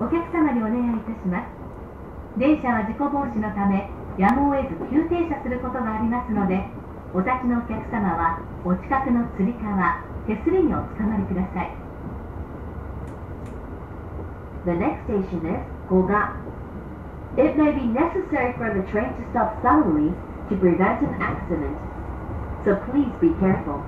お客様にお願いいたします電車は事故防止のためやむを得ず急停車することがありますのでお立ちのお客様はお近くのつり革手すりにおつかまりください The next station is Goga. It may be necessary for the train to stop suddenly to prevent an accident, so please be careful.